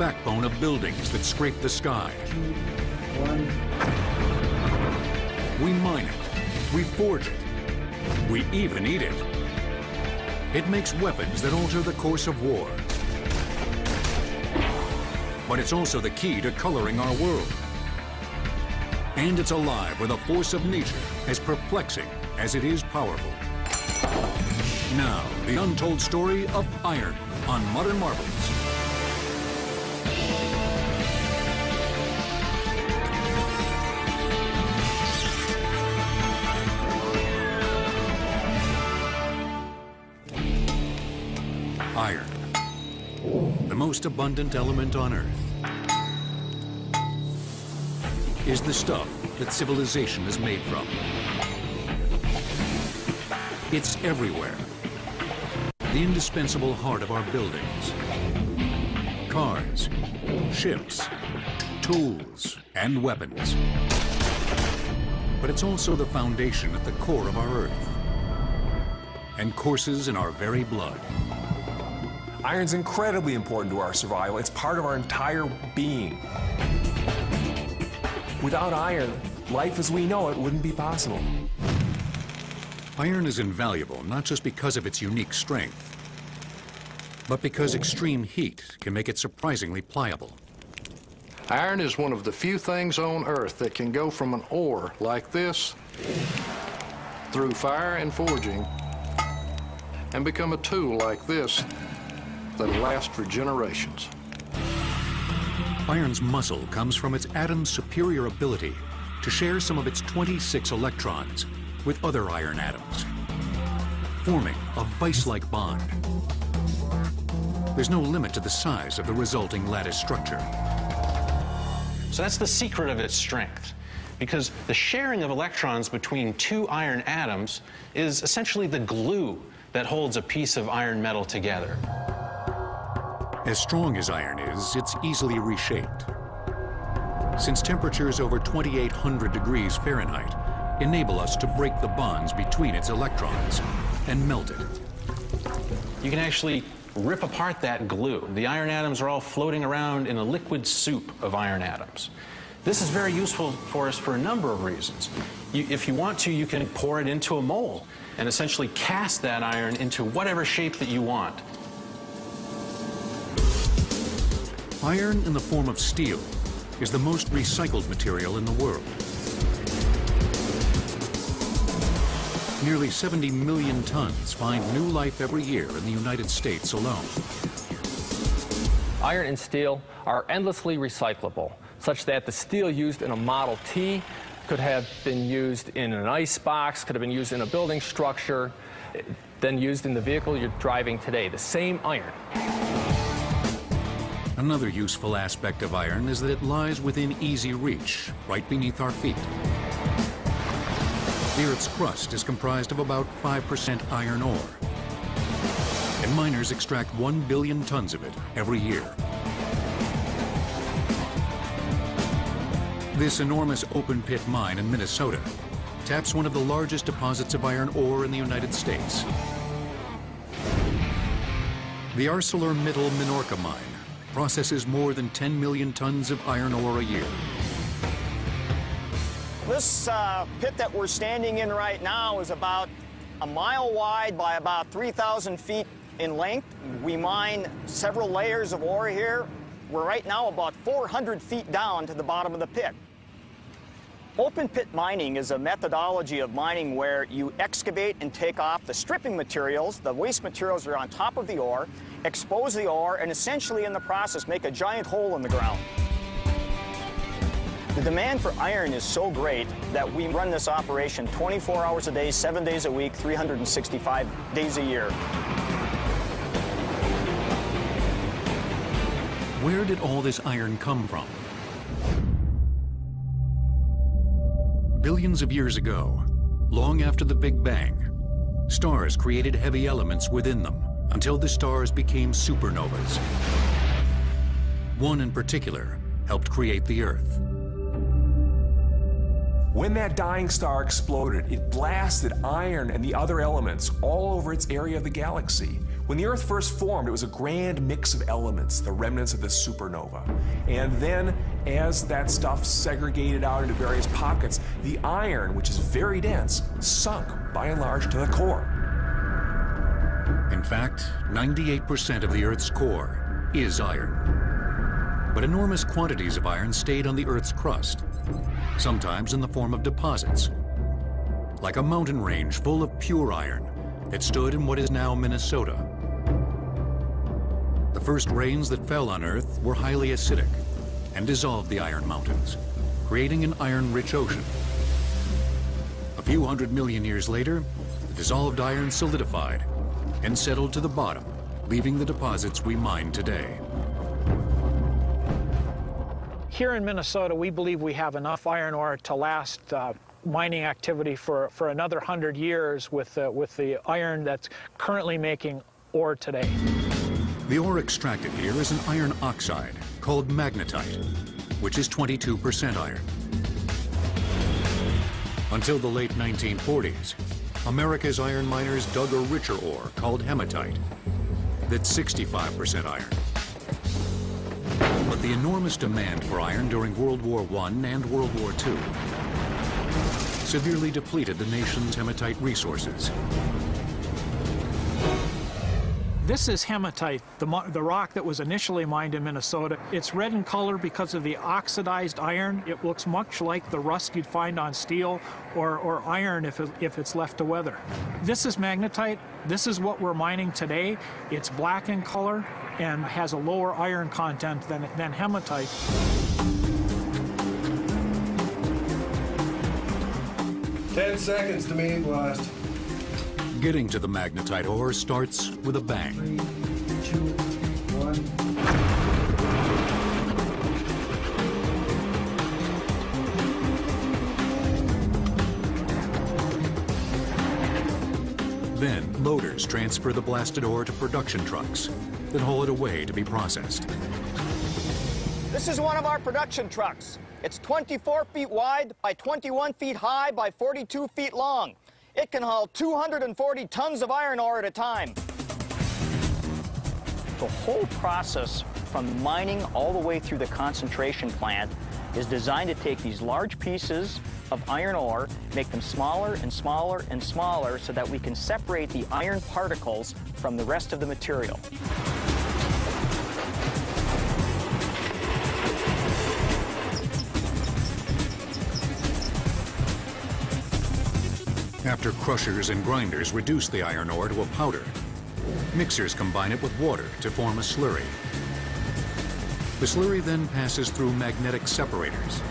backbone of buildings that scrape the sky. One. We mine it. We forge it. We even eat it. It makes weapons that alter the course of war. But it's also the key to coloring our world. And it's alive with a force of nature as perplexing as it is powerful. Now, the untold story of iron on Modern Marvels. Most abundant element on Earth, is the stuff that civilization is made from. It's everywhere. The indispensable heart of our buildings. Cars, ships, tools, and weapons. But it's also the foundation at the core of our Earth. And courses in our very blood. Iron's incredibly important to our survival. It's part of our entire being. Without iron, life as we know it wouldn't be possible. Iron is invaluable not just because of its unique strength, but because extreme heat can make it surprisingly pliable. Iron is one of the few things on Earth that can go from an ore like this through fire and forging and become a tool like this that'll last for generations. Iron's muscle comes from its atom's superior ability to share some of its 26 electrons with other iron atoms, forming a vice-like bond. There's no limit to the size of the resulting lattice structure. So that's the secret of its strength. Because the sharing of electrons between two iron atoms is essentially the glue that holds a piece of iron metal together. As strong as iron is, it's easily reshaped. Since temperatures over 2800 degrees Fahrenheit enable us to break the bonds between its electrons and melt it. You can actually rip apart that glue. The iron atoms are all floating around in a liquid soup of iron atoms. This is very useful for us for a number of reasons. You, if you want to, you can pour it into a mold and essentially cast that iron into whatever shape that you want. Iron in the form of steel is the most recycled material in the world. Nearly 70 million tons find new life every year in the United States alone. Iron and steel are endlessly recyclable, such that the steel used in a Model T could have been used in an ice box, could have been used in a building structure, then used in the vehicle you're driving today. The same iron. Another useful aspect of iron is that it lies within easy reach, right beneath our feet. The Earth's crust is comprised of about 5% iron ore. And miners extract 1 billion tons of it every year. This enormous open pit mine in Minnesota taps one of the largest deposits of iron ore in the United States. The ArcelorMittal Minorca mine processes more than 10 million tons of iron ore a year. This uh, pit that we're standing in right now is about a mile wide by about 3,000 feet in length. We mine several layers of ore here. We're right now about 400 feet down to the bottom of the pit. Open pit mining is a methodology of mining where you excavate and take off the stripping materials, the waste materials are on top of the ore, expose the ore, and essentially in the process make a giant hole in the ground. The demand for iron is so great that we run this operation 24 hours a day, seven days a week, 365 days a year. Where did all this iron come from? Billions of years ago, long after the Big Bang, stars created heavy elements within them until the stars became supernovas. One in particular helped create the Earth. When that dying star exploded, it blasted iron and the other elements all over its area of the galaxy, When the Earth first formed, it was a grand mix of elements, the remnants of the supernova. And then, as that stuff segregated out into various pockets, the iron, which is very dense, sunk by and large to the core. In fact, 98% of the Earth's core is iron. But enormous quantities of iron stayed on the Earth's crust, sometimes in the form of deposits, like a mountain range full of pure iron that stood in what is now Minnesota. The first rains that fell on Earth were highly acidic and dissolved the iron mountains, creating an iron-rich ocean. A few hundred million years later, the dissolved iron solidified and settled to the bottom, leaving the deposits we mine today. Here in Minnesota, we believe we have enough iron ore to last uh, mining activity for, for another 100 years with, uh, with the iron that's currently making ore today. The ore extracted here is an iron oxide called magnetite, which is 22% iron. Until the late 1940s, America's iron miners dug a richer ore called hematite that's 65% iron. But the enormous demand for iron during World War I and World War II severely depleted the nation's hematite resources. This is hematite, the, the, rock that was initially mined in Minnesota. It's red in color because of the oxidized iron. It looks much like the rust you'd find on steel or, or iron if, it, if it's left to weather. This is magnetite. This is what we're mining today. It's black in color and has a lower iron content than, than hematite. Ten seconds to mini blast. Getting to the magnetite ore starts with a bang. Then, loaders transfer the blasted ore to production trucks that haul it away to be processed. This is one of our production trucks. It's 24 feet wide by 21 feet high by 42 feet long. It can haul 240 tons of iron ore at a time. The whole process from mining all the way through the concentration plant is designed to take these large pieces of iron ore, make them smaller and smaller and smaller so that we can separate the iron particles from the rest of the material. After crushers and grinders reduce the iron ore to a powder, mixers combine it with water to form a slurry. The slurry then passes through magnetic separators.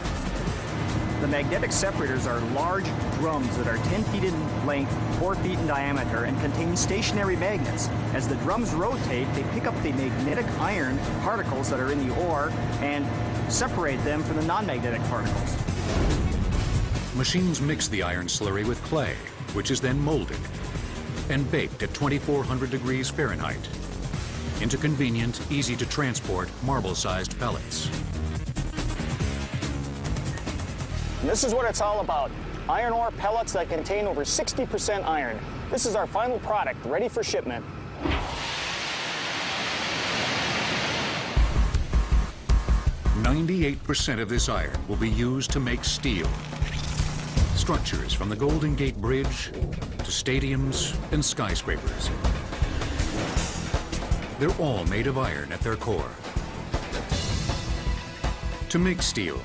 The magnetic separators are large drums that are 10 feet in length, 4 feet in diameter, and contain stationary magnets. As the drums rotate, they pick up the magnetic iron particles that are in the ore and separate them from the non-magnetic particles. Machines mix the iron slurry with clay, which is then molded and baked at 2400 degrees Fahrenheit into convenient, easy to transport, marble-sized pellets. This is what it's all about. Iron ore pellets that contain over 60% iron. This is our final product, ready for shipment. Ninety-eight percent of this iron will be used to make steel structures from the Golden Gate Bridge to stadiums and skyscrapers. They're all made of iron at their core. To make steel,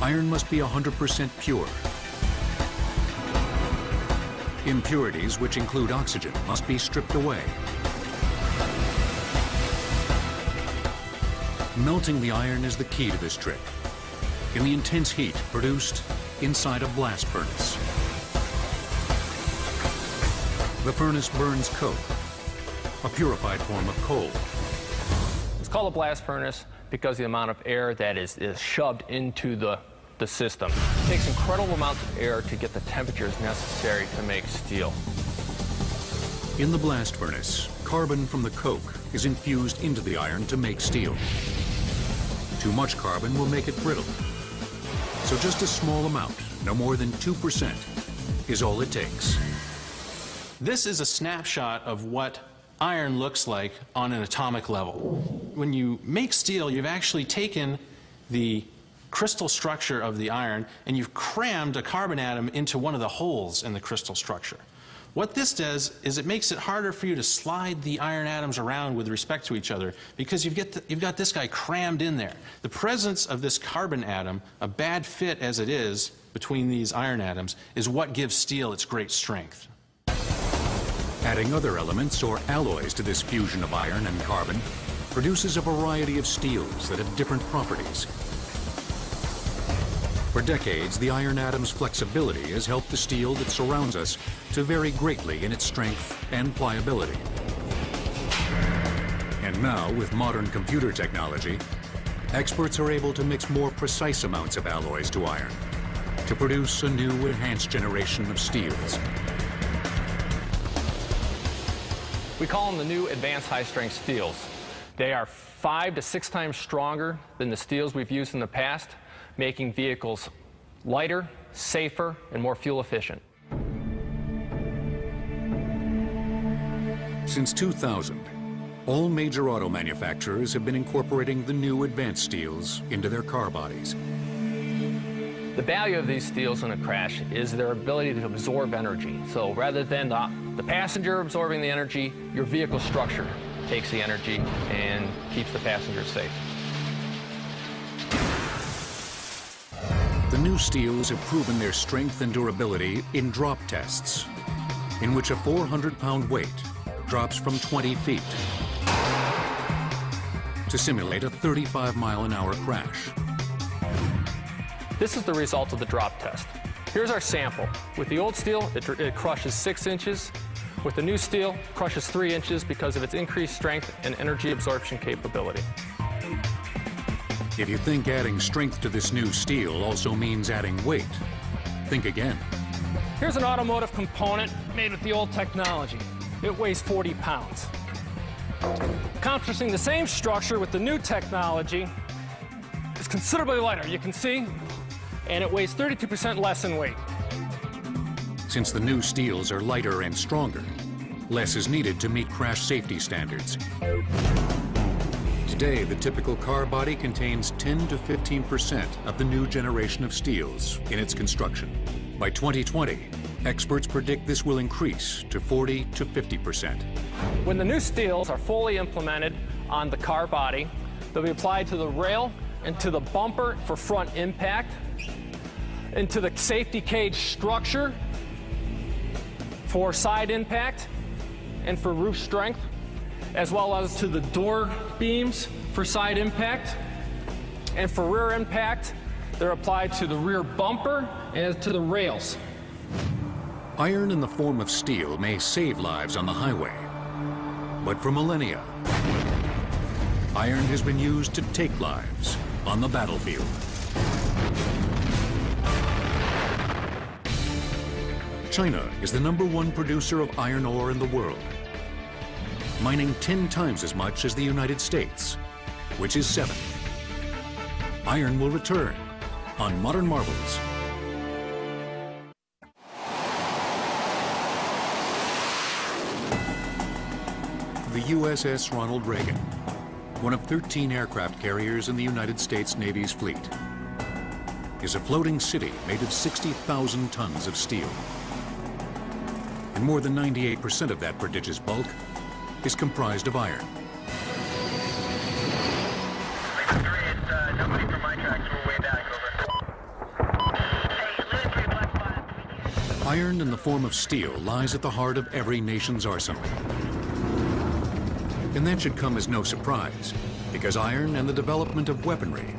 iron must be 100% pure. Impurities, which include oxygen, must be stripped away. Melting the iron is the key to this trick. In the intense heat produced inside a blast furnace. The furnace burns coke, a purified form of coal. It's called a blast furnace because the amount of air that is, is shoved into the, the system. It takes incredible amounts of air to get the temperatures necessary to make steel. In the blast furnace, carbon from the coke is infused into the iron to make steel. Too much carbon will make it brittle, so just a small amount, no more than 2%, is all it takes. This is a snapshot of what iron looks like on an atomic level. When you make steel, you've actually taken the crystal structure of the iron and you've crammed a carbon atom into one of the holes in the crystal structure. What this does is it makes it harder for you to slide the iron atoms around with respect to each other because you've, the, you've got this guy crammed in there. The presence of this carbon atom, a bad fit as it is between these iron atoms, is what gives steel its great strength. Adding other elements or alloys to this fusion of iron and carbon produces a variety of steels that have different properties. For decades, the iron atom's flexibility has helped the steel that surrounds us to vary greatly in its strength and pliability. And now, with modern computer technology, experts are able to mix more precise amounts of alloys to iron to produce a new enhanced generation of steels. We call them the new advanced high-strength steels. They are five to six times stronger than the steels we've used in the past, making vehicles lighter, safer, and more fuel efficient. Since 2000, all major auto manufacturers have been incorporating the new advanced steels into their car bodies. The value of these steels in a crash is their ability to absorb energy. So rather than the, the passenger absorbing the energy, your vehicle structure takes the energy and keeps the passenger safe. The new steels have proven their strength and durability in drop tests, in which a 400-pound weight drops from 20 feet to simulate a 35-mile-an-hour crash. This is the result of the drop test. Here's our sample. With the old steel, it, it crushes six inches. With the new steel, crushes three inches because of its increased strength and energy absorption capability. If you think adding strength to this new steel also means adding weight, think again. Here's an automotive component made with the old technology. It weighs 40 pounds. Accomplishing the same structure with the new technology is considerably lighter, you can see, and it weighs 32% less in weight. Since the new steels are lighter and stronger, less is needed to meet crash safety standards. Today, the typical car body contains 10 to 15 percent of the new generation of steels in its construction. By 2020, experts predict this will increase to 40 to 50 percent. When the new steels are fully implemented on the car body, they'll be applied to the rail and to the bumper for front impact, into the safety cage structure for side impact and for roof strength as well as to the door beams for side impact. And for rear impact, they're applied to the rear bumper and to the rails. Iron in the form of steel may save lives on the highway, but for millennia, iron has been used to take lives on the battlefield. China is the number one producer of iron ore in the world mining 10 times as much as the United States, which is seven. Iron will return on Modern Marvels. The USS Ronald Reagan, one of 13 aircraft carriers in the United States Navy's fleet, is a floating city made of 60,000 tons of steel. And more than 98% of that prodigious bulk is comprised of iron. Iron in the form of steel lies at the heart of every nation's arsenal. And that should come as no surprise, because iron and the development of weaponry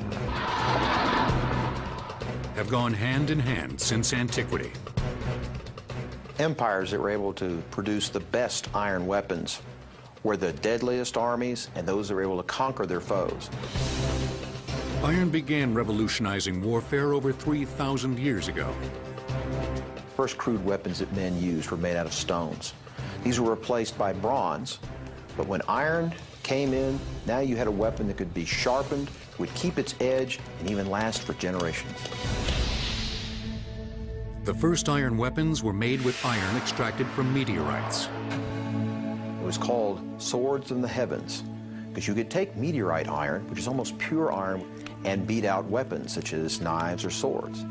have gone hand in hand since antiquity. Empires that were able to produce the best iron weapons were the deadliest armies and those that were able to conquer their foes. Iron began revolutionizing warfare over 3,000 years ago. First crude weapons that men used were made out of stones. These were replaced by bronze, but when iron came in, now you had a weapon that could be sharpened, would keep its edge, and even last for generations. The first iron weapons were made with iron extracted from meteorites was called swords in the heavens because you could take meteorite iron, which is almost pure iron, and beat out weapons such as knives or swords.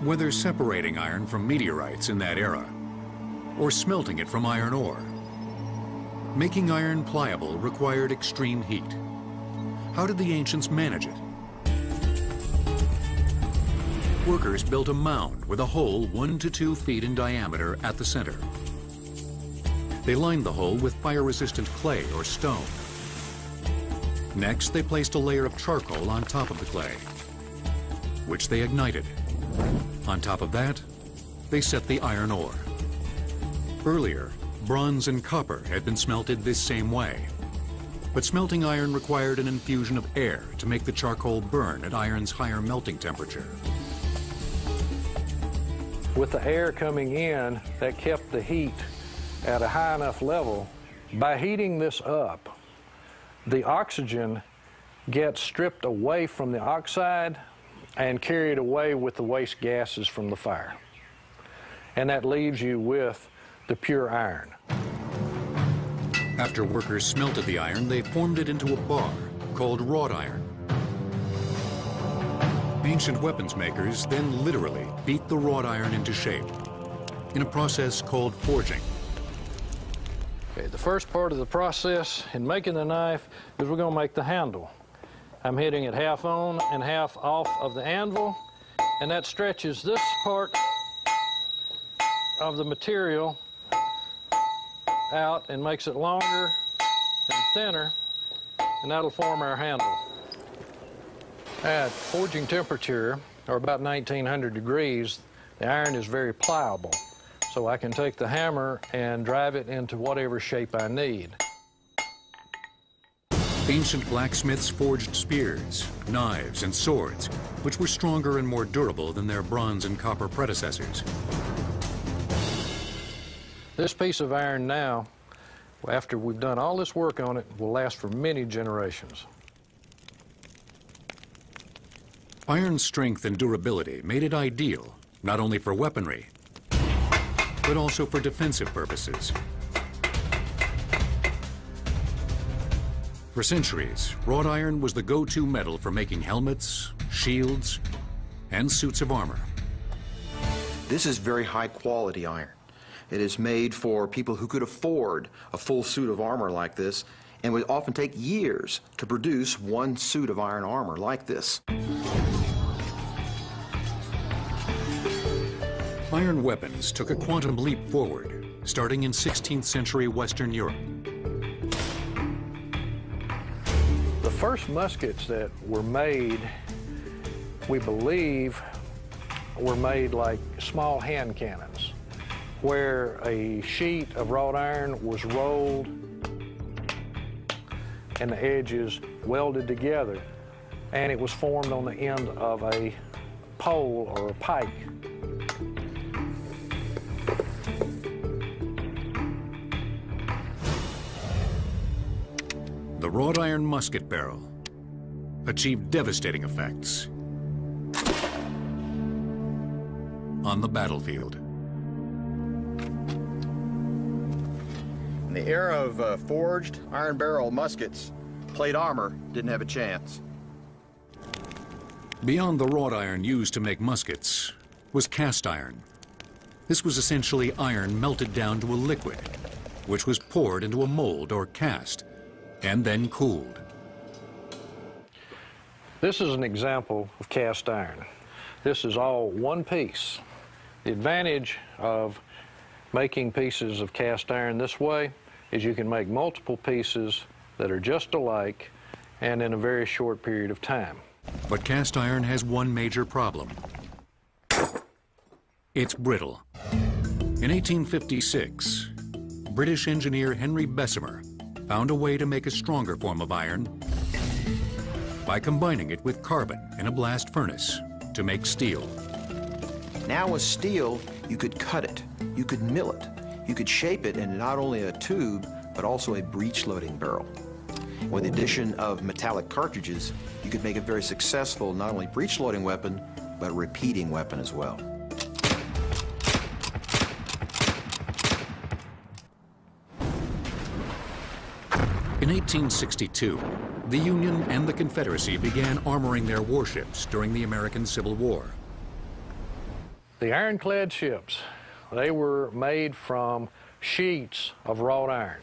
Whether separating iron from meteorites in that era, or smelting it from iron ore, making iron pliable required extreme heat. How did the ancients manage it? Workers built a mound with a hole one to two feet in diameter at the center. They lined the hole with fire-resistant clay or stone. Next, they placed a layer of charcoal on top of the clay, which they ignited. On top of that, they set the iron ore. Earlier, bronze and copper had been smelted this same way. But smelting iron required an infusion of air to make the charcoal burn at iron's higher melting temperature. With the air coming in, that kept the heat at a high enough level. By heating this up, the oxygen gets stripped away from the oxide and carried away with the waste gases from the fire. And that leaves you with the pure iron. After workers smelted the iron, they formed it into a bar called wrought iron. Ancient weapons makers then literally beat the wrought iron into shape in a process called forging. Okay, the first part of the process in making the knife is we're going to make the handle. I'm hitting it half on and half off of the anvil, and that stretches this part of the material out and makes it longer and thinner, and that'll form our handle. At forging temperature, or about 1900 degrees, the iron is very pliable. So I can take the hammer and drive it into whatever shape I need. Ancient blacksmiths forged spears, knives, and swords, which were stronger and more durable than their bronze and copper predecessors. This piece of iron now, after we've done all this work on it, will last for many generations. Iron's strength and durability made it ideal, not only for weaponry, but also for defensive purposes. For centuries, wrought iron was the go-to metal for making helmets, shields, and suits of armor. This is very high quality iron. It is made for people who could afford a full suit of armor like this and would often take years to produce one suit of iron armor like this. Iron weapons took a quantum leap forward, starting in 16th century Western Europe. The first muskets that were made, we believe, were made like small hand cannons where a sheet of wrought iron was rolled and the edges welded together and it was formed on the end of a pole or a pike. The wrought iron musket barrel achieved devastating effects on the battlefield. In the era of uh, forged iron barrel muskets, plate armor didn't have a chance. Beyond the wrought iron used to make muskets was cast iron. This was essentially iron melted down to a liquid, which was poured into a mold or cast and then cooled. This is an example of cast iron. This is all one piece. The advantage of making pieces of cast iron this way is you can make multiple pieces that are just alike and in a very short period of time. But cast iron has one major problem. It's brittle. In 1856, British engineer Henry Bessemer found a way to make a stronger form of iron by combining it with carbon in a blast furnace to make steel. Now with steel, you could cut it, you could mill it, you could shape it in not only a tube, but also a breech loading barrel. With the addition of metallic cartridges, you could make a very successful not only breech loading weapon, but repeating weapon as well. In 1862, the Union and the Confederacy began armoring their warships during the American Civil War. The ironclad ships, they were made from sheets of wrought iron.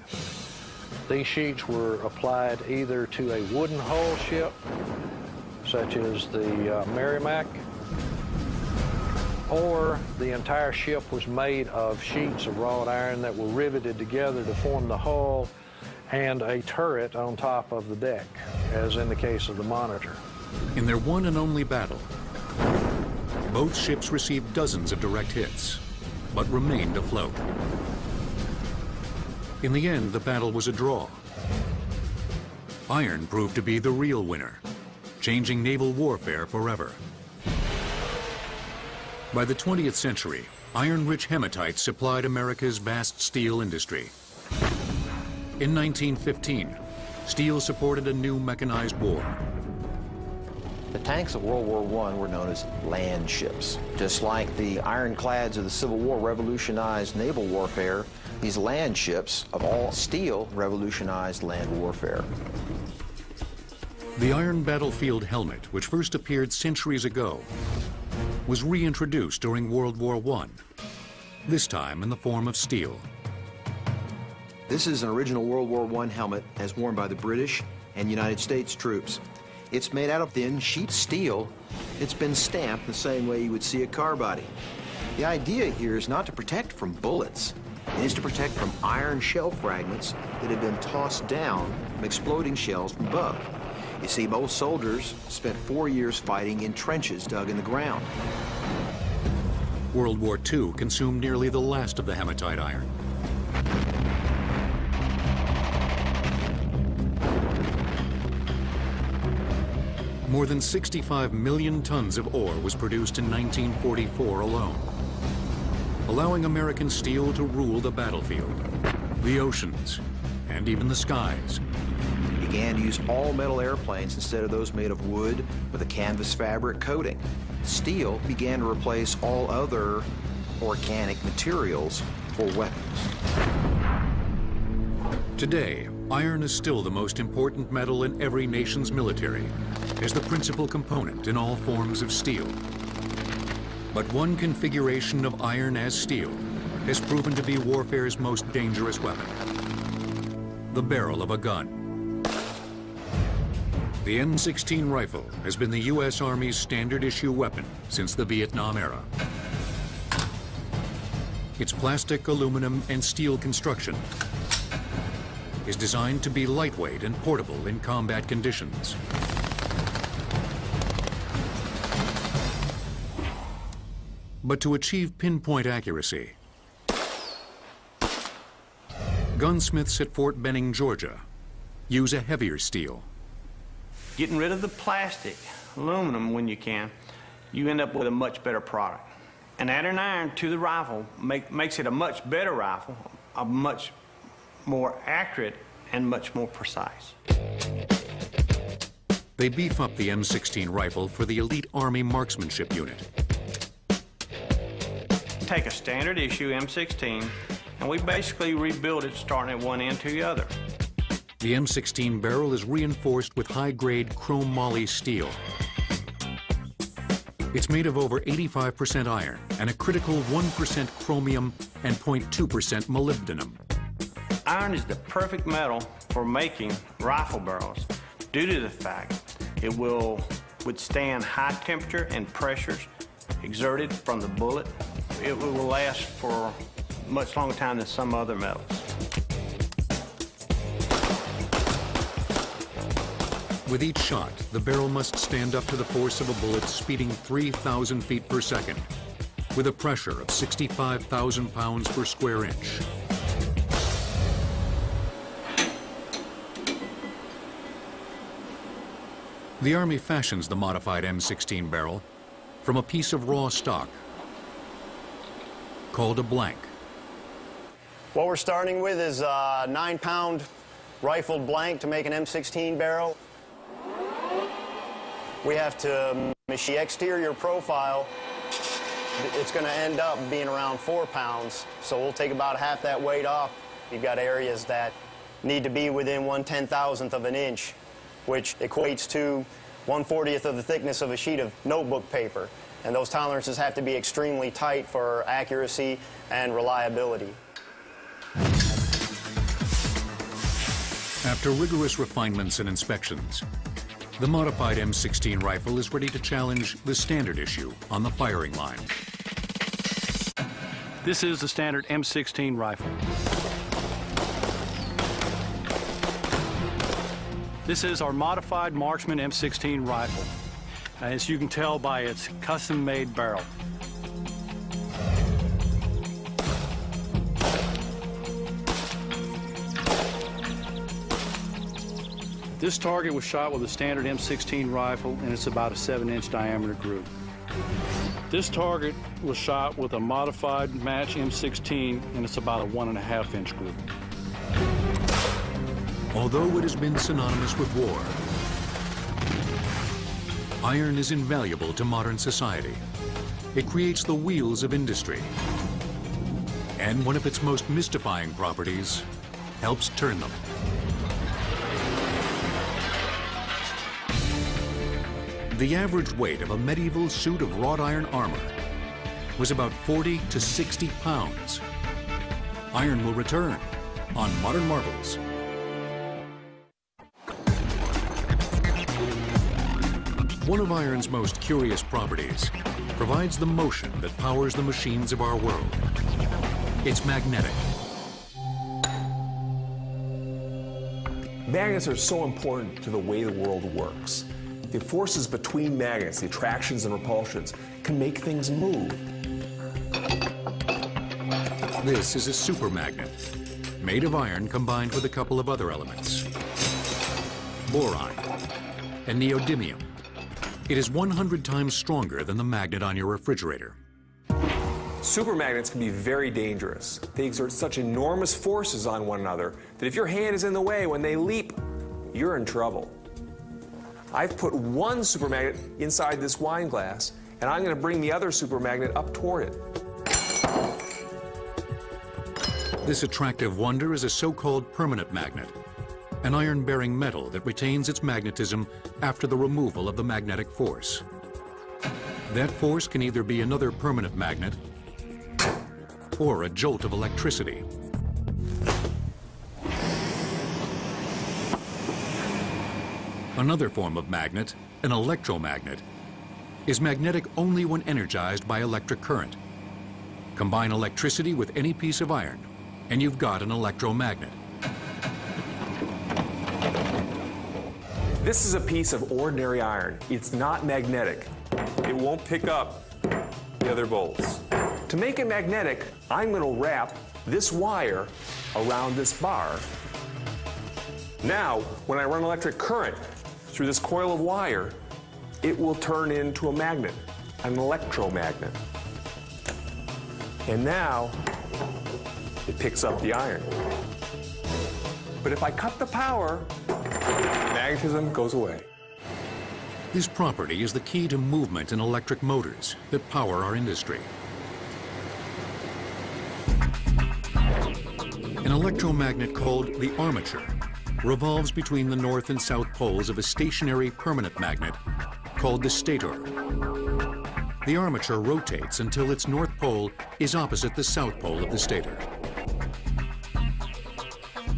These sheets were applied either to a wooden hull ship, such as the uh, Merrimack, or the entire ship was made of sheets of wrought iron that were riveted together to form the hull and a turret on top of the deck, as in the case of the Monitor. In their one and only battle, both ships received dozens of direct hits, but remained afloat. In the end, the battle was a draw. Iron proved to be the real winner, changing naval warfare forever. By the 20th century, iron-rich hematite supplied America's vast steel industry. In 1915, steel supported a new mechanized war. The tanks of World War I were known as land ships. Just like the ironclads of the Civil War revolutionized naval warfare, these land ships of all steel revolutionized land warfare. The iron battlefield helmet, which first appeared centuries ago, was reintroduced during World War I, this time in the form of steel. This is an original World War I helmet as worn by the British and United States troops. It's made out of thin sheet steel. It's been stamped the same way you would see a car body. The idea here is not to protect from bullets. It is to protect from iron shell fragments that have been tossed down from exploding shells from above. You see, both soldiers spent four years fighting in trenches dug in the ground. World War II consumed nearly the last of the hematite iron. More than 65 million tons of ore was produced in 1944 alone, allowing American steel to rule the battlefield, the oceans, and even the skies. Began to use all metal airplanes instead of those made of wood with a canvas fabric coating. Steel began to replace all other organic materials for weapons. Today, iron is still the most important metal in every nation's military, as the principal component in all forms of steel. But one configuration of iron as steel has proven to be warfare's most dangerous weapon, the barrel of a gun. The M16 rifle has been the U.S. Army's standard issue weapon since the Vietnam era. Its plastic, aluminum, and steel construction is designed to be lightweight and portable in combat conditions. But to achieve pinpoint accuracy, gunsmiths at Fort Benning, Georgia, use a heavier steel. Getting rid of the plastic, aluminum when you can, you end up with a much better product. And adding iron to the rifle make, makes it a much better rifle, a much more accurate and much more precise. They beef up the M16 rifle for the elite Army marksmanship unit. Take a standard issue M16 and we basically rebuild it starting at one end to the other. The M16 barrel is reinforced with high-grade chrome moly steel. It's made of over 85% iron and a critical 1% chromium and 0.2% molybdenum. Iron is the perfect metal for making rifle barrels due to the fact it will withstand high temperature and pressures exerted from the bullet. It will last for much longer time than some other metals. With each shot, the barrel must stand up to the force of a bullet speeding 3,000 feet per second, with a pressure of 65,000 pounds per square inch. The Army fashions the modified M16 barrel from a piece of raw stock called a blank. What we're starting with is a nine pound rifled blank to make an M16 barrel. We have to um, machine the exterior profile. It's going to end up being around four pounds, so we'll take about half that weight off. You've got areas that need to be within one ten thousandth of an inch, which equates to one fortieth of the thickness of a sheet of notebook paper. And those tolerances have to be extremely tight for accuracy and reliability. After rigorous refinements and inspections, the modified M16 rifle is ready to challenge the standard issue on the firing line. This is the standard M16 rifle. This is our modified Marksman M16 rifle, Uh, as you can tell by its custom-made barrel. This target was shot with a standard M16 rifle, and it's about a 7-inch diameter group. This target was shot with a modified match M16, and it's about a one and a half inch group. Although it has been synonymous with war, iron is invaluable to modern society. It creates the wheels of industry. And one of its most mystifying properties helps turn them. The average weight of a medieval suit of wrought iron armor was about 40 to 60 pounds. Iron will return on Modern Marvels. One of iron's most curious properties provides the motion that powers the machines of our world. It's magnetic. Magnets are so important to the way the world works. The forces between magnets, the attractions and repulsions, can make things move. This is a super magnet, made of iron combined with a couple of other elements. Boron and neodymium. It is 100 times stronger than the magnet on your refrigerator. Supermagnets can be very dangerous. They exert such enormous forces on one another that if your hand is in the way when they leap, you're in trouble. I've put one supermagnet inside this wine glass, and I'm going to bring the other supermagnet up toward it. This attractive wonder is a so-called permanent magnet, an iron-bearing metal that retains its magnetism after the removal of the magnetic force. That force can either be another permanent magnet or a jolt of electricity. Another form of magnet, an electromagnet, is magnetic only when energized by electric current. Combine electricity with any piece of iron, and you've got an electromagnet. This is a piece of ordinary iron. It's not magnetic. It won't pick up the other bolts. To make it magnetic, I'm going to wrap this wire around this bar. Now, when I run electric current through this coil of wire, it will turn into a magnet, an electromagnet. And now, it picks up the iron. But if I cut the power, magnetism goes away. This property is the key to movement in electric motors that power our industry. An electromagnet called the armature revolves between the north and south poles of a stationary permanent magnet called the stator. The armature rotates until its north pole is opposite the south pole of the stator.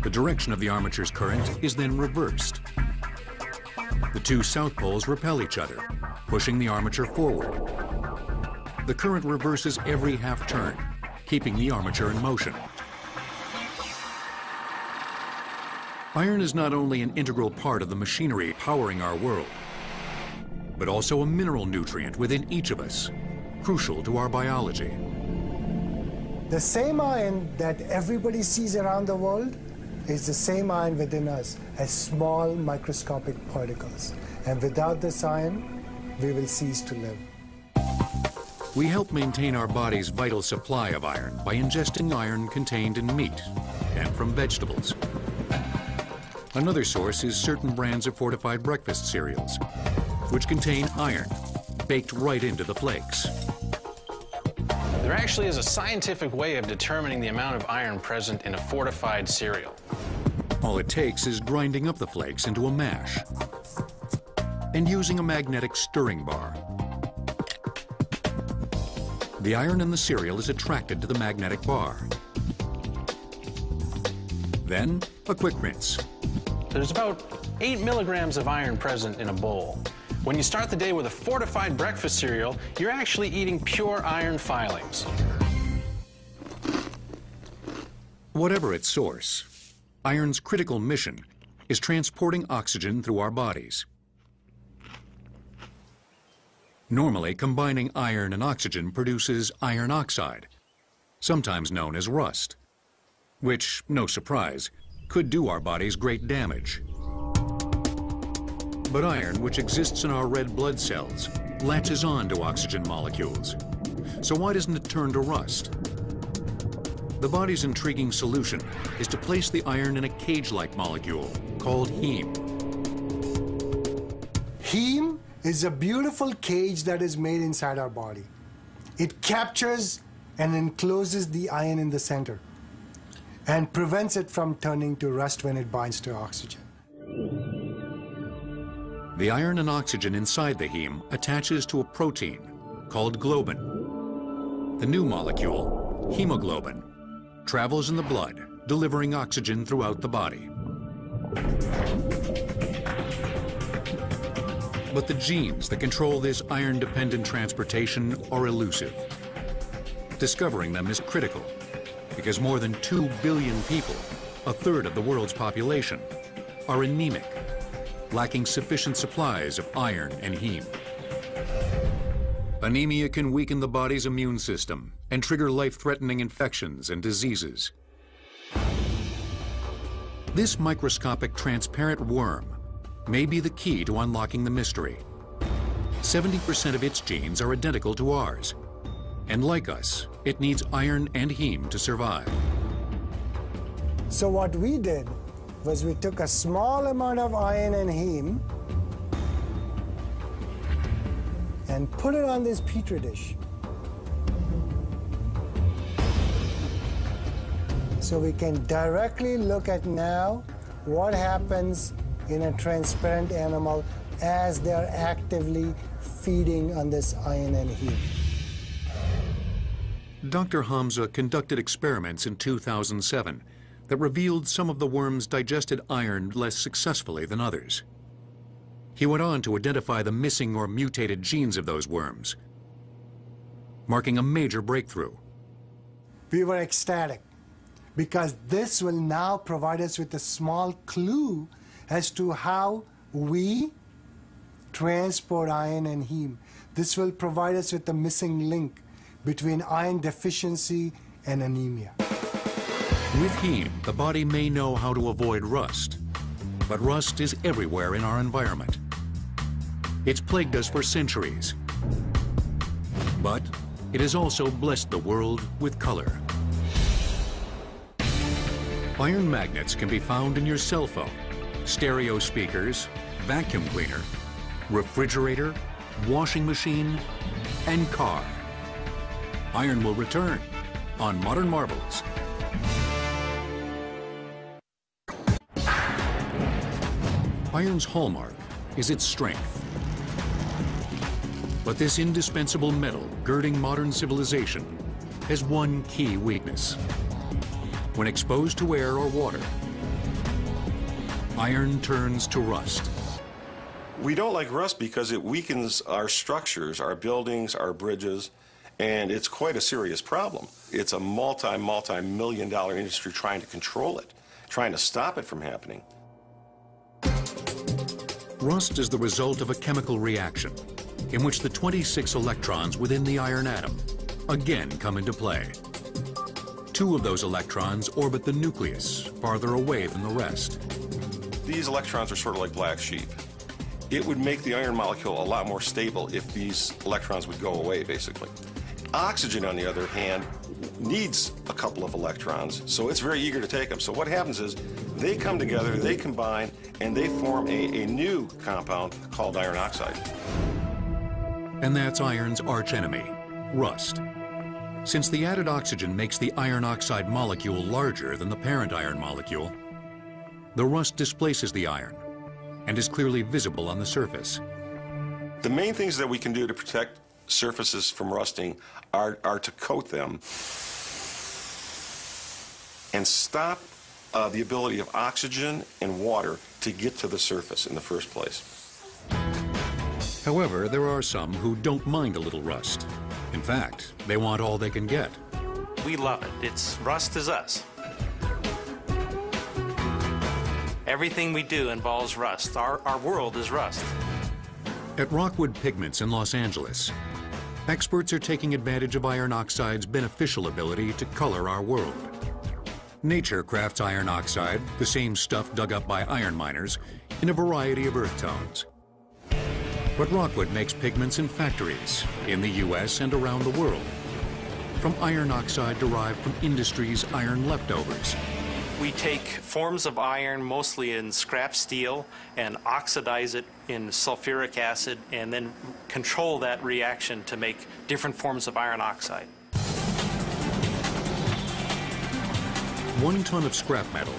The direction of the armature's current is then reversed. The two south poles repel each other, pushing the armature forward. The current reverses every half turn, keeping the armature in motion. Iron is not only an integral part of the machinery powering our world, but also a mineral nutrient within each of us, crucial to our biology. The same iron that everybody sees around the world is the same iron within us as small microscopic particles. And without this iron, we will cease to live. We help maintain our body's vital supply of iron by ingesting iron contained in meat and from vegetables. Another source is certain brands of fortified breakfast cereals, which contain iron baked right into the flakes. There actually is a scientific way of determining the amount of iron present in a fortified cereal. All it takes is grinding up the flakes into a mash and using a magnetic stirring bar. The iron in the cereal is attracted to the magnetic bar. Then, a quick rinse. There's about 8 milligrams of iron present in a bowl. When you start the day with a fortified breakfast cereal, you're actually eating pure iron filings. Whatever its source, iron's critical mission is transporting oxygen through our bodies. Normally, combining iron and oxygen produces iron oxide, sometimes known as rust, which, no surprise, could do our bodies great damage. But iron, which exists in our red blood cells, latches on to oxygen molecules. So why doesn't it turn to rust? The body's intriguing solution is to place the iron in a cage-like molecule called heme. Heme is a beautiful cage that is made inside our body. It captures and encloses the iron in the center and prevents it from turning to rust when it binds to oxygen. The iron and oxygen inside the heme attaches to a protein called globin. The new molecule, hemoglobin, travels in the blood, delivering oxygen throughout the body. But the genes that control this iron-dependent transportation are elusive. Discovering them is critical because more than 2 billion people, a third of the world's population, are anemic, lacking sufficient supplies of iron and heme. Anemia can weaken the body's immune system and trigger life-threatening infections and diseases. This microscopic transparent worm may be the key to unlocking the mystery. 70% of its genes are identical to ours. And like us, it needs iron and heme to survive. So what we did was we took a small amount of iron and heme and put it on this petri dish. So we can directly look at now what happens in a transparent animal as they're actively feeding on this iron and heme. Dr. Hamza conducted experiments in 2007 that revealed some of the worms digested iron less successfully than others. He went on to identify the missing or mutated genes of those worms, marking a major breakthrough. We were ecstatic because this will now provide us with a small clue as to how we transport iron and heme. This will provide us with the missing link between iron deficiency and anemia. With heme, the body may know how to avoid rust, but rust is everywhere in our environment. It's plagued us for centuries, but it has also blessed the world with color. Iron magnets can be found in your cell phone, stereo speakers, vacuum cleaner, refrigerator, washing machine, and car. Iron will return on Modern Marvels. Iron's hallmark is its strength. But this indispensable metal girding modern civilization has one key weakness. When exposed to air or water, iron turns to rust. We don't like rust because it weakens our structures, our buildings, our bridges, and it's quite a serious problem. It's a multi, multi million dollar industry trying to control it, trying to stop it from happening. Rust is the result of a chemical reaction in which the 26 electrons within the iron atom again come into play. Two of those electrons orbit the nucleus farther away than the rest. These electrons are sort of like black sheep. It would make the iron molecule a lot more stable if these electrons would go away, basically. Oxygen, on the other hand, needs a couple of electrons, so it's very eager to take them. So what happens is they come together, they combine, and they form a, a new compound called iron oxide. And that's iron's archenemy, rust. Since the added oxygen makes the iron oxide molecule larger than the parent iron molecule, the rust displaces the iron and is clearly visible on the surface. The main things that we can do to protect surfaces from rusting are, are to coat them and stop uh, the ability of oxygen and water to get to the surface in the first place. However, there are some who don't mind a little rust. In fact, they want all they can get. We love it. It's rust is us. Everything we do involves rust. Our, our world is rust. At Rockwood Pigments in Los Angeles, experts are taking advantage of iron oxide's beneficial ability to color our world. Nature crafts iron oxide, the same stuff dug up by iron miners, in a variety of earth tones. But Rockwood makes pigments in factories, in the U.S. and around the world, from iron oxide derived from industry's iron leftovers. We take forms of iron, mostly in scrap steel, and oxidize it in sulfuric acid, and then control that reaction to make different forms of iron oxide. One ton of scrap metal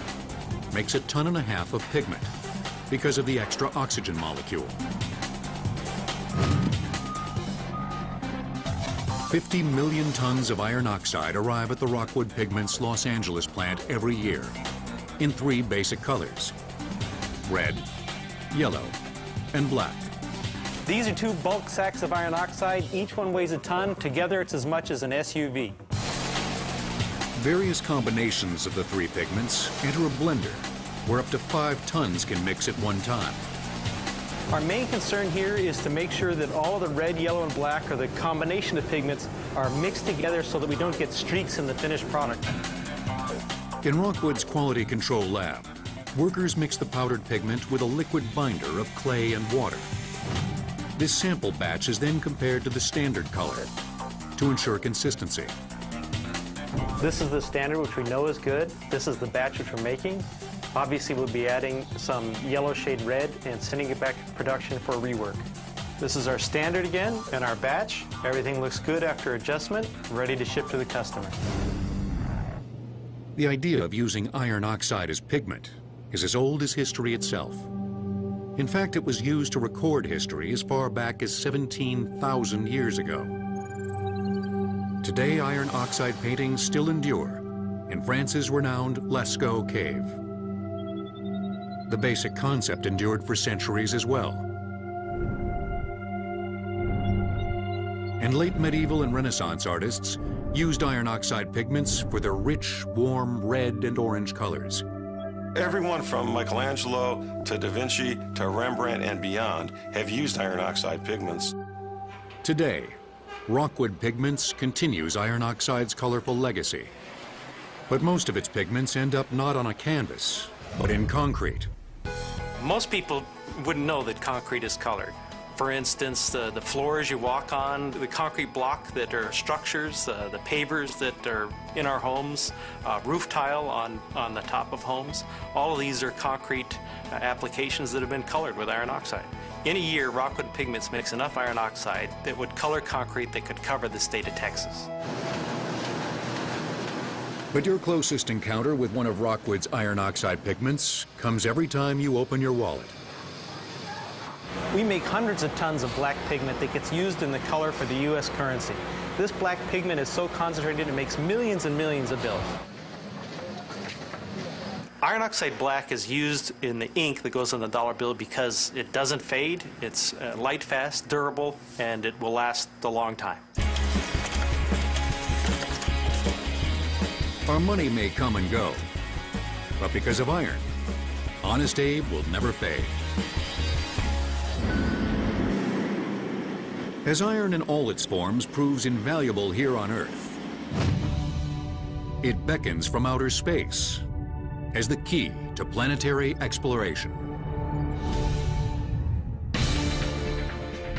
makes a ton and a half of pigment because of the extra oxygen molecule. 50 million tons of iron oxide arrive at the Rockwood Pigments Los Angeles plant every year in three basic colors, red, yellow, and black. These are two bulk sacks of iron oxide. Each one weighs a ton. Together, it's as much as an SUV. Various combinations of the three pigments enter a blender where up to five tons can mix at one time. Our main concern here is to make sure that all the red, yellow, and black, or the combination of pigments, are mixed together so that we don't get streaks in the finished product. In Rockwood's quality control lab, workers mix the powdered pigment with a liquid binder of clay and water. This sample batch is then compared to the standard color to ensure consistency. This is the standard, which we know is good. This is the batch which we're making. Obviously, we'll be adding some yellow shade red and sending it back to production for rework. This is our standard again and our batch. Everything looks good after adjustment, ready to ship to the customer. The idea of using iron oxide as pigment is as old as history itself. In fact, it was used to record history as far back as 17,000 years ago. Today, iron oxide paintings still endure in France's renowned Lascaux Cave. The basic concept endured for centuries as well. And late medieval and Renaissance artists used iron oxide pigments for their rich, warm red and orange colors. Everyone from Michelangelo to Da Vinci to Rembrandt and beyond have used iron oxide pigments. Today, Rockwood Pigments continues iron oxide's colorful legacy. But most of its pigments end up not on a canvas, but in concrete. Most people wouldn't know that concrete is colored. For instance, the, the floors you walk on, the concrete block that are structures, uh, the pavers that are in our homes, uh, roof tile on, on the top of homes, all of these are concrete uh, applications that have been colored with iron oxide. In a year, Rockwood Pigments makes enough iron oxide that would color concrete that could cover the state of Texas. But your closest encounter with one of Rockwood's iron oxide pigments comes every time you open your wallet. We make hundreds of tons of black pigment that gets used in the color for the U.S. currency. This black pigment is so concentrated it makes millions and millions of bills. Iron oxide black is used in the ink that goes on the dollar bill because it doesn't fade, it's uh, light fast, durable, and it will last a long time. Our money may come and go, but because of iron, Honest Abe will never fade. As iron in all its forms proves invaluable here on Earth, it beckons from outer space as the key to planetary exploration.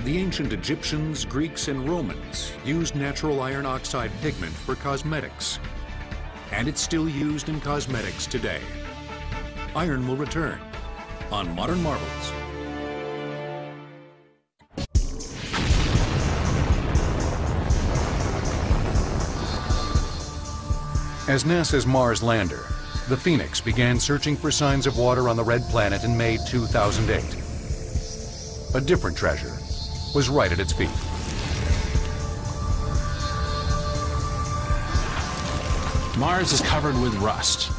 The ancient Egyptians, Greeks, and Romans used natural iron oxide pigment for cosmetics, and it's still used in cosmetics today. Iron will return on Modern Marvels. As NASA's Mars lander, the Phoenix began searching for signs of water on the red planet in May 2008. A different treasure was right at its feet. Mars is covered with rust.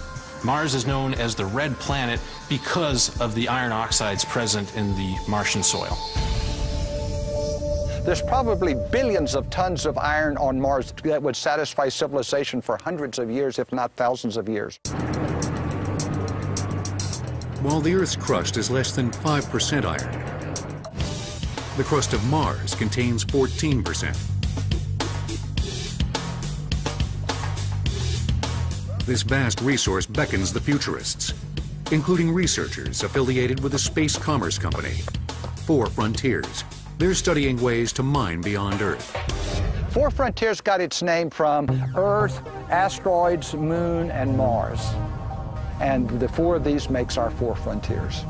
Mars is known as the red planet because of the iron oxides present in the Martian soil. There's probably billions of tons of iron on Mars that would satisfy civilization for hundreds of years, if not thousands of years. While the Earth's crust is less than 5% iron, the crust of Mars contains 14%. This vast resource beckons the futurists, including researchers affiliated with the Space Commerce Company, Four Frontiers. They're studying ways to mine beyond Earth. Four Frontiers got its name from Earth, asteroids, Moon, and Mars. And the four of these makes our four frontiers.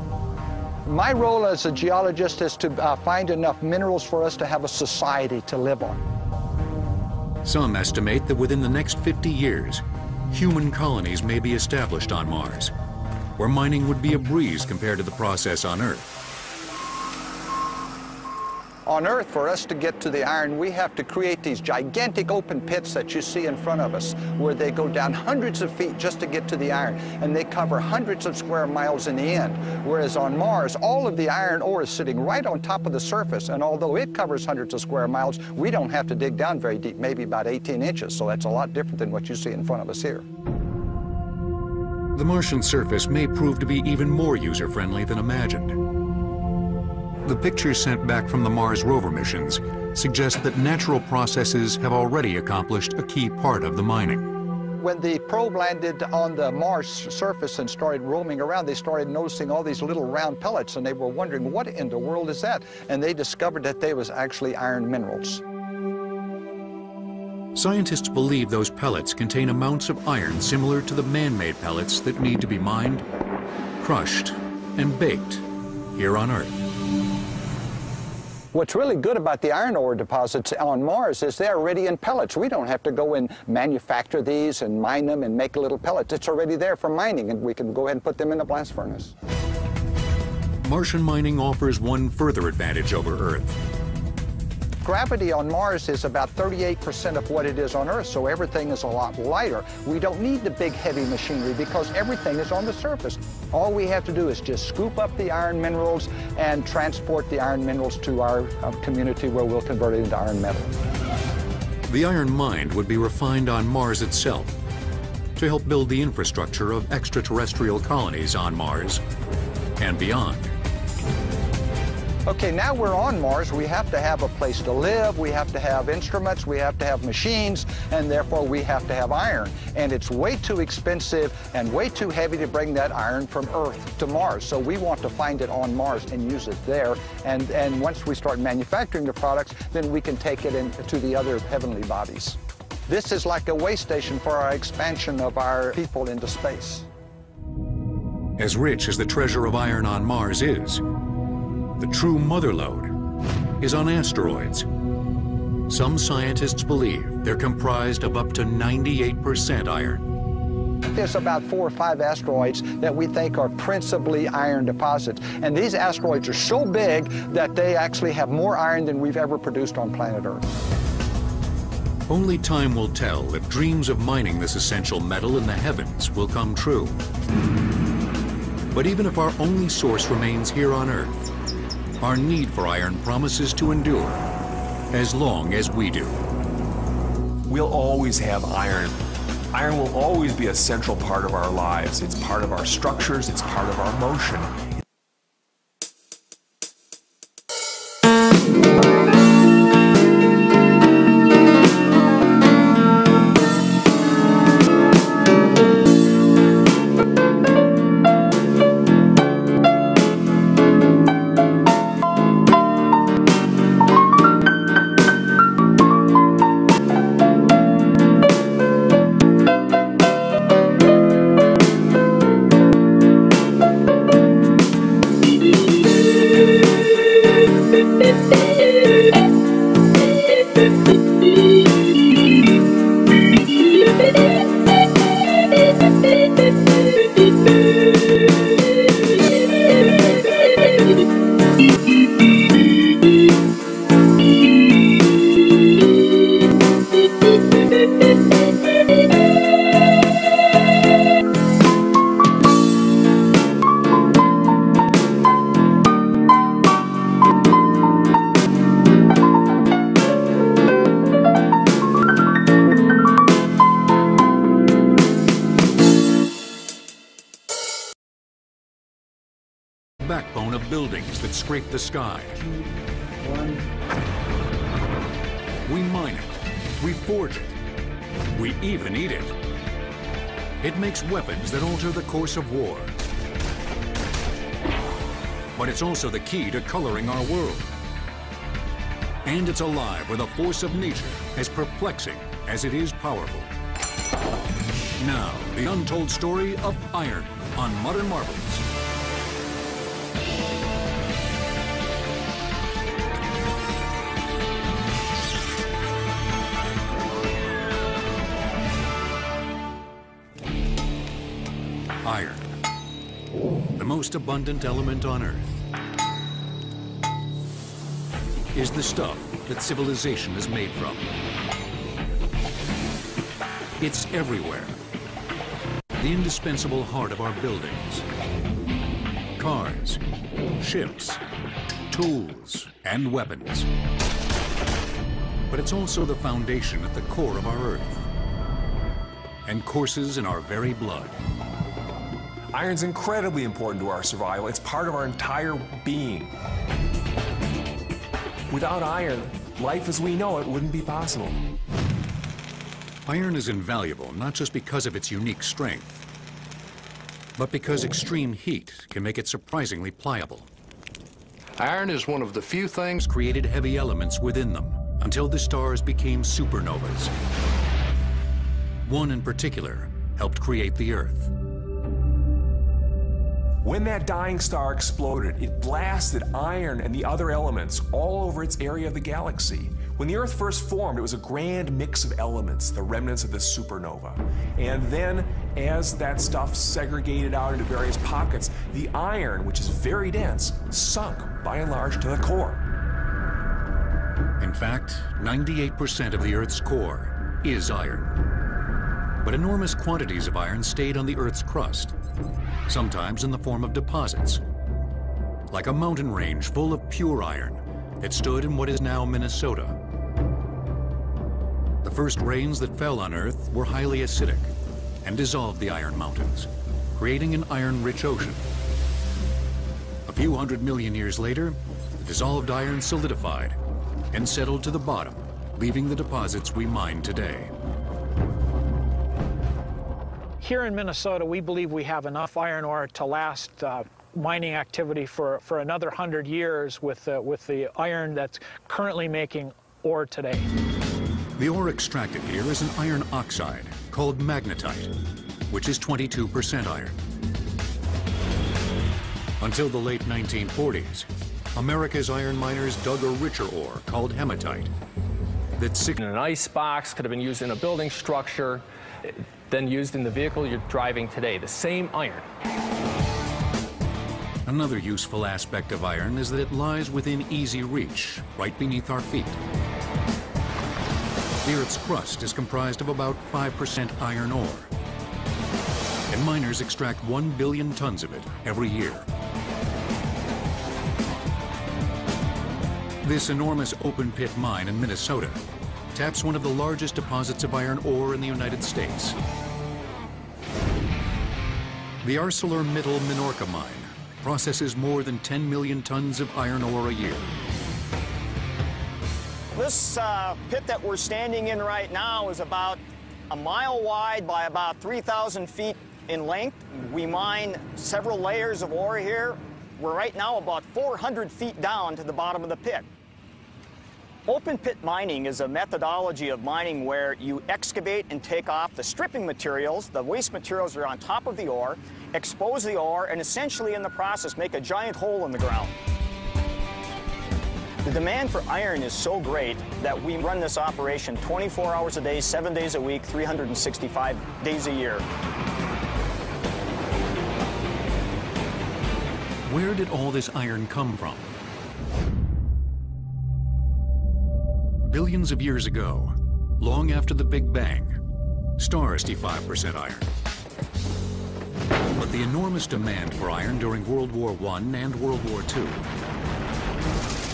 My role as a geologist is to uh, find enough minerals for us to have a society to live on. Some estimate that within the next 50 years, human colonies may be established on Mars, where mining would be a breeze compared to the process on Earth. On Earth, for us to get to the iron, we have to create these gigantic open pits that you see in front of us, where they go down hundreds of feet just to get to the iron, and they cover hundreds of square miles in the end. Whereas on Mars, all of the iron ore is sitting right on top of the surface, and although it covers hundreds of square miles, we don't have to dig down very deep, maybe about 18 inches, so that's a lot different than what you see in front of us here. The Martian surface may prove to be even more user-friendly than imagined. The pictures sent back from the Mars rover missions suggest that natural processes have already accomplished a key part of the mining. When the probe landed on the Mars surface and started roaming around, they started noticing all these little round pellets, and they were wondering, what in the world is that? And they discovered that they was actually iron minerals. Scientists believe those pellets contain amounts of iron similar to the man-made pellets that need to be mined, crushed, and baked here on Earth. What's really good about the iron ore deposits on Mars is they're already in pellets. We don't have to go and manufacture these and mine them and make a little pellets. It's already there for mining, and we can go ahead and put them in a blast furnace. Martian mining offers one further advantage over Earth. Gravity on Mars is about 38% of what it is on Earth, so everything is a lot lighter. We don't need the big heavy machinery because everything is on the surface. All we have to do is just scoop up the iron minerals and transport the iron minerals to our uh, community where we'll convert it into iron metal. The iron mined would be refined on Mars itself to help build the infrastructure of extraterrestrial colonies on Mars and beyond. Okay, now we're on Mars. We have to have a place to live. We have to have instruments. We have to have machines. And therefore, we have to have iron. And it's way too expensive and way too heavy to bring that iron from Earth to Mars. So we want to find it on Mars and use it there. And, and once we start manufacturing the products, then we can take it into the other heavenly bodies. This is like a way station for our expansion of our people into space. As rich as the treasure of iron on Mars is, the true mother lode is on asteroids. Some scientists believe they're comprised of up to 98% iron. There's about four or five asteroids that we think are principally iron deposits. And these asteroids are so big that they actually have more iron than we've ever produced on planet Earth. Only time will tell if dreams of mining this essential metal in the heavens will come true. But even if our only source remains here on Earth, our need for iron promises to endure as long as we do. We'll always have iron. Iron will always be a central part of our lives. It's part of our structures, it's part of our motion. Sky. We mine it. We forge it. We even eat it. It makes weapons that alter the course of war. But it's also the key to coloring our world. And it's alive with a force of nature as perplexing as it is powerful. Now, the untold story of iron on Modern Marvels. Most abundant element on Earth, is the stuff that civilization is made from. It's everywhere. The indispensable heart of our buildings. Cars, ships, tools, and weapons. But it's also the foundation at the core of our Earth. And courses in our very blood. Iron's incredibly important to our survival. It's part of our entire being. Without iron, life as we know it wouldn't be possible. Iron is invaluable not just because of its unique strength, but because extreme heat can make it surprisingly pliable. Iron is one of the few things created heavy elements within them until the stars became supernovas. One in particular helped create the Earth. When that dying star exploded, it blasted iron and the other elements all over its area of the galaxy. When the Earth first formed, it was a grand mix of elements, the remnants of the supernova. And then, as that stuff segregated out into various pockets, the iron, which is very dense, sunk by and large to the core. In fact, 98% of the Earth's core is iron. But enormous quantities of iron stayed on the Earth's crust, sometimes in the form of deposits, like a mountain range full of pure iron that stood in what is now Minnesota. The first rains that fell on Earth were highly acidic and dissolved the iron mountains, creating an iron-rich ocean. A few hundred million years later, the dissolved iron solidified and settled to the bottom, leaving the deposits we mine today. Here in Minnesota, we believe we have enough iron ore to last uh, mining activity for, for another 100 years with, uh, with the iron that's currently making ore today. The ore extracted here is an iron oxide called magnetite, which is 22% iron. Until the late 1940s, America's iron miners dug a richer ore called hematite. That's in an ice box, could have been used in a building structure, then used in the vehicle you're driving today. The same iron. Another useful aspect of iron is that it lies within easy reach, right beneath our feet. The Earth's crust is comprised of about 5% iron ore, and miners extract 1 billion tons of it every year. This enormous open pit mine in Minnesota taps one of the largest deposits of iron ore in the United States. The ArcelorMittal Minorca mine processes more than 10 million tons of iron ore a year. This uh, pit that we're standing in right now is about a mile wide by about 3,000 feet in length. We mine several layers of ore here. We're right now about 400 feet down to the bottom of the pit. Open pit mining is a methodology of mining where you excavate and take off the stripping materials, the waste materials are on top of the ore, expose the ore, and essentially in the process make a giant hole in the ground. The demand for iron is so great that we run this operation 24 hours a day, seven days a week, 365 days a year. Where did all this iron come from? Billions of years ago, long after the Big Bang, stars 65% iron. But the enormous demand for iron during World War I and World War II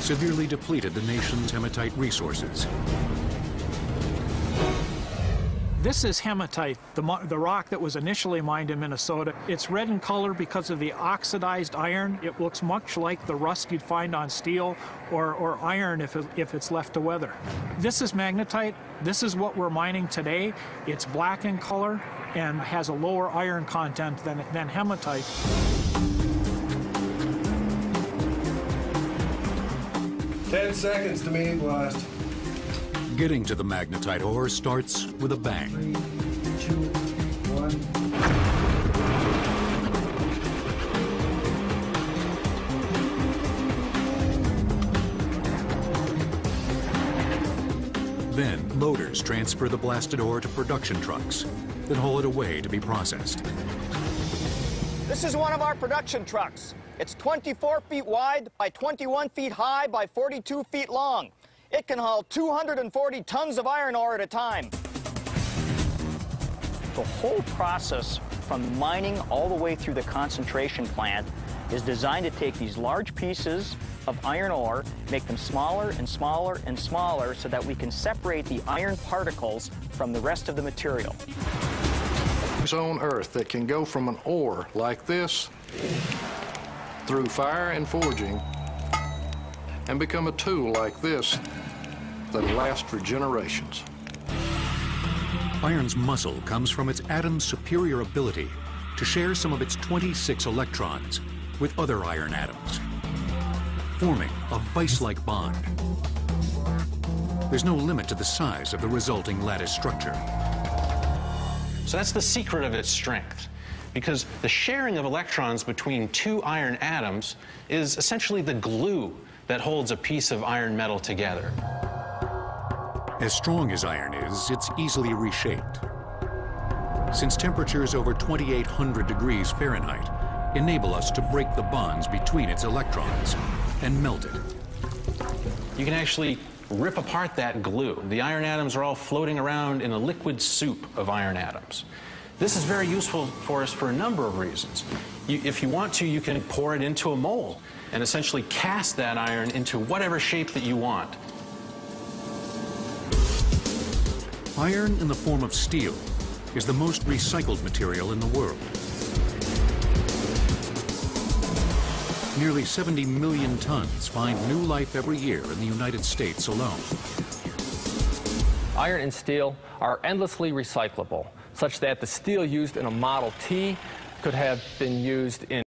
severely depleted the nation's hematite resources. This is hematite, the, the rock that was initially mined in Minnesota. It's red in color because of the oxidized iron. It looks much like the rust you'd find on steel or, or iron if, it, if it's left to weather. This is magnetite. This is what we're mining today. It's black in color and has a lower iron content than, than hematite. Ten seconds to mini blast. Getting to the magnetite ore starts with a bang. Then loaders transfer the blasted ore to production trucks that haul it away to be processed. This is one of our production trucks. It's 24 feet wide by 21 feet high by 42 feet long. It can haul 240 tons of iron ore at a time. The whole process from mining all the way through the concentration plant is designed to take these large pieces of iron ore, make them smaller and smaller and smaller so that we can separate the iron particles from the rest of the material. on Earth that can go from an ore like this through fire and forging and become a tool like this that'll last for generations. Iron's muscle comes from its atom's superior ability to share some of its 26 electrons with other iron atoms, forming a vice-like bond. There's no limit to the size of the resulting lattice structure. So that's the secret of its strength. Because the sharing of electrons between two iron atoms is essentially the glue that holds a piece of iron metal together. As strong as iron is, it's easily reshaped. Since temperatures over 2800 degrees Fahrenheit enable us to break the bonds between its electrons and melt it. You can actually rip apart that glue. The iron atoms are all floating around in a liquid soup of iron atoms. This is very useful for us for a number of reasons. You, if you want to, you can pour it into a mold and essentially cast that iron into whatever shape that you want. Iron in the form of steel is the most recycled material in the world. Nearly 70 million tons find new life every year in the United States alone. Iron and steel are endlessly recyclable, such that the steel used in a Model T could have been used in